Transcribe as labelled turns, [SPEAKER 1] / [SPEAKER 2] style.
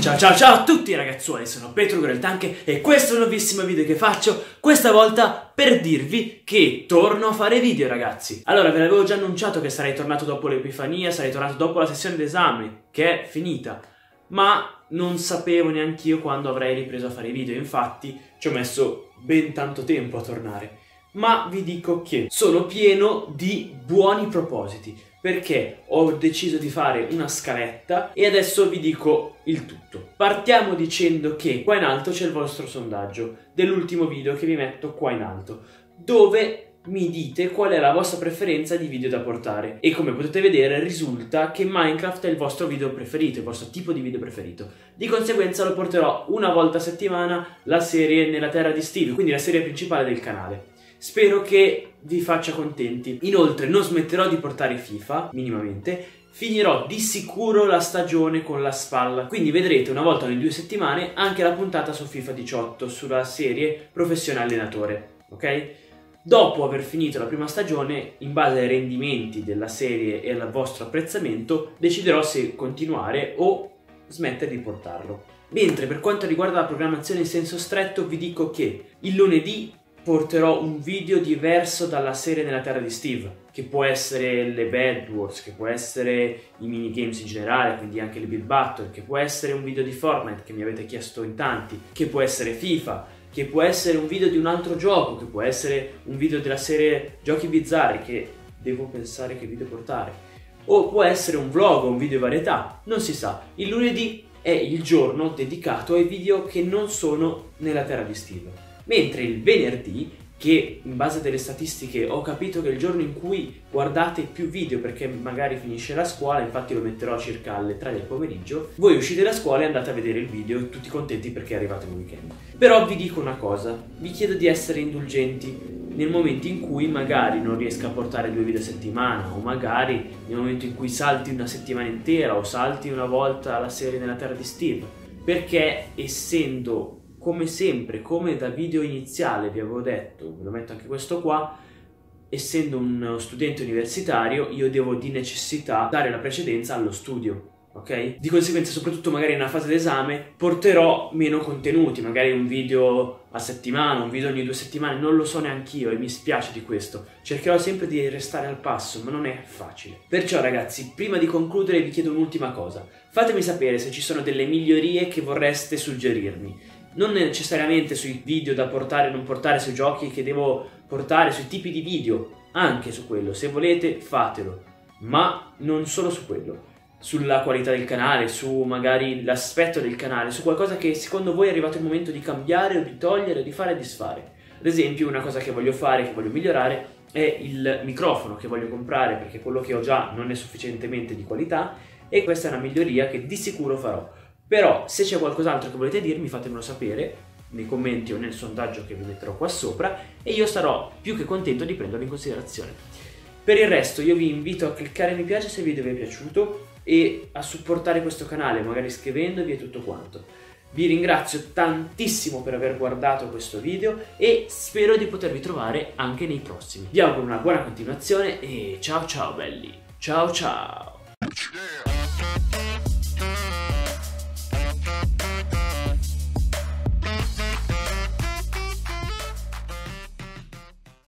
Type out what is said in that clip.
[SPEAKER 1] Ciao ciao ciao a tutti ragazzuoli, sono Petro Greltanche e questo è un nuovissimo video che faccio, questa volta per dirvi che torno a fare video ragazzi. Allora, ve l'avevo già annunciato che sarei tornato dopo l'Epifania, sarei tornato dopo la sessione d'esame, che è finita, ma non sapevo neanche io quando avrei ripreso a fare video, infatti ci ho messo ben tanto tempo a tornare. Ma vi dico che sono pieno di buoni propositi perché ho deciso di fare una scaletta e adesso vi dico il tutto. Partiamo dicendo che qua in alto c'è il vostro sondaggio dell'ultimo video che vi metto qua in alto, dove mi dite qual è la vostra preferenza di video da portare e come potete vedere risulta che Minecraft è il vostro video preferito, il vostro tipo di video preferito. Di conseguenza lo porterò una volta a settimana la serie Nella Terra di Steve, quindi la serie principale del canale. Spero che vi faccia contenti. Inoltre non smetterò di portare FIFA, minimamente, finirò di sicuro la stagione con la spalla, quindi vedrete una volta ogni due settimane anche la puntata su FIFA 18 sulla serie Professione Allenatore, ok? Dopo aver finito la prima stagione, in base ai rendimenti della serie e al vostro apprezzamento, deciderò se continuare o smettere di portarlo. Mentre per quanto riguarda la programmazione in senso stretto, vi dico che il lunedì porterò un video diverso dalla serie Nella Terra di Steve, che può essere le Bad Wars, che può essere i minigames in generale, quindi anche le Build Battle, che può essere un video di Fortnite che mi avete chiesto in tanti, che può essere FIFA, che può essere un video di un altro gioco, che può essere un video della serie Giochi Bizzarri, che devo pensare che video portare, o può essere un vlog o un video varietà, non si sa. Il lunedì è il giorno dedicato ai video che non sono nella Terra di Steve mentre il venerdì che in base alle statistiche ho capito che è il giorno in cui guardate più video perché magari finisce la scuola, infatti lo metterò circa alle 3 del pomeriggio, voi uscite da scuola e andate a vedere il video tutti contenti perché è arrivato il weekend. Però vi dico una cosa, vi chiedo di essere indulgenti nel momento in cui magari non riesca a portare due video a settimana o magari nel momento in cui salti una settimana intera o salti una volta la serie nella terra di Steve perché essendo come sempre, come da video iniziale vi avevo detto, ve lo metto anche questo qua, essendo uno studente universitario io devo di necessità dare la precedenza allo studio ok? Di conseguenza, soprattutto magari una fase d'esame, porterò meno contenuti, magari un video a settimana, un video ogni due settimane, non lo so neanche io e mi spiace di questo. Cercherò sempre di restare al passo, ma non è facile. Perciò ragazzi, prima di concludere vi chiedo un'ultima cosa. Fatemi sapere se ci sono delle migliorie che vorreste suggerirmi non necessariamente sui video da portare e non portare, sui giochi che devo portare, sui tipi di video, anche su quello, se volete fatelo, ma non solo su quello, sulla qualità del canale, su magari l'aspetto del canale, su qualcosa che secondo voi è arrivato il momento di cambiare o di togliere, di fare e disfare. Ad esempio una cosa che voglio fare, che voglio migliorare, è il microfono che voglio comprare perché quello che ho già non è sufficientemente di qualità e questa è una miglioria che di sicuro farò. Però se c'è qualcos'altro che volete dirmi fatemelo sapere nei commenti o nel sondaggio che vi metterò qua sopra e io sarò più che contento di prenderlo in considerazione. Per il resto io vi invito a cliccare mi piace se il video vi è piaciuto e a supportare questo canale magari iscrivendovi e tutto quanto. Vi ringrazio tantissimo per aver guardato questo video e spero di potervi trovare anche nei prossimi. Vi auguro una buona continuazione e ciao ciao belli. Ciao ciao.